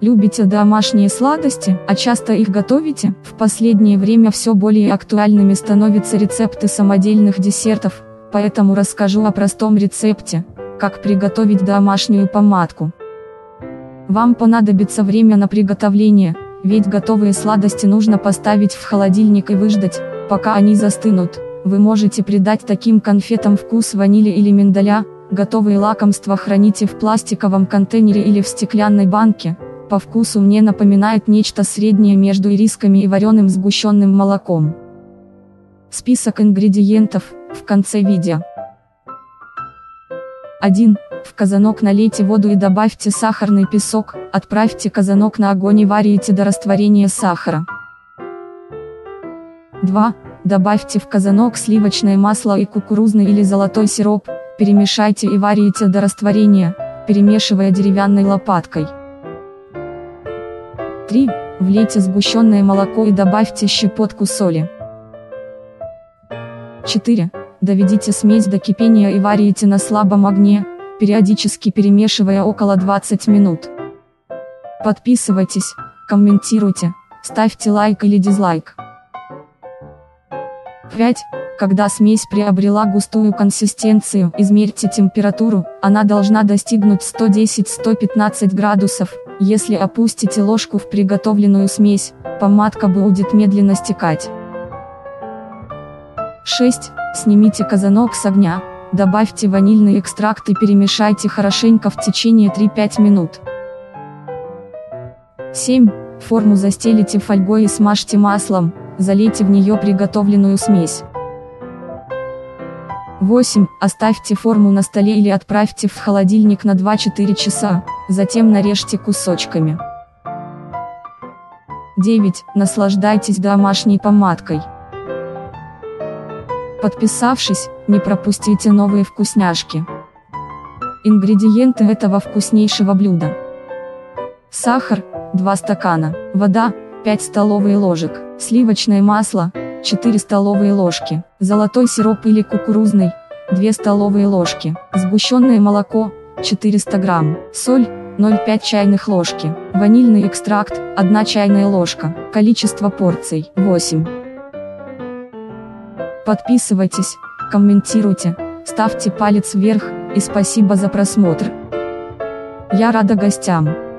Любите домашние сладости, а часто их готовите? В последнее время все более актуальными становятся рецепты самодельных десертов, поэтому расскажу о простом рецепте, как приготовить домашнюю помадку. Вам понадобится время на приготовление, ведь готовые сладости нужно поставить в холодильник и выждать, пока они застынут. Вы можете придать таким конфетам вкус ванили или миндаля, готовые лакомства храните в пластиковом контейнере или в стеклянной банке, по вкусу мне напоминает нечто среднее между ирисками и вареным сгущенным молоком. Список ингредиентов, в конце видео. 1. В казанок налейте воду и добавьте сахарный песок, отправьте казанок на огонь и варите до растворения сахара. 2. Добавьте в казанок сливочное масло и кукурузный или золотой сироп, перемешайте и варите до растворения, перемешивая деревянной лопаткой. 3. Влейте сгущенное молоко и добавьте щепотку соли. 4. Доведите смесь до кипения и варите на слабом огне, периодически перемешивая около 20 минут. Подписывайтесь, комментируйте, ставьте лайк или дизлайк. 5. Когда смесь приобрела густую консистенцию, измерьте температуру, она должна достигнуть 110-115 градусов, если опустите ложку в приготовленную смесь, помадка будет медленно стекать. 6. Снимите казанок с огня, добавьте ванильный экстракт и перемешайте хорошенько в течение 3-5 минут. 7. Форму застелите фольгой и смажьте маслом, залейте в нее приготовленную смесь. 8. Оставьте форму на столе или отправьте в холодильник на 2-4 часа, затем нарежьте кусочками. 9. Наслаждайтесь домашней помадкой. Подписавшись, не пропустите новые вкусняшки. Ингредиенты этого вкуснейшего блюда. Сахар, 2 стакана, вода, 5 столовые ложек, сливочное масло, 4 столовые ложки, золотой сироп или кукурузный, 2 столовые ложки, сгущенное молоко, 400 грамм, соль, 0,5 чайных ложки, ванильный экстракт, 1 чайная ложка, количество порций, 8. Подписывайтесь, комментируйте, ставьте палец вверх, и спасибо за просмотр. Я рада гостям.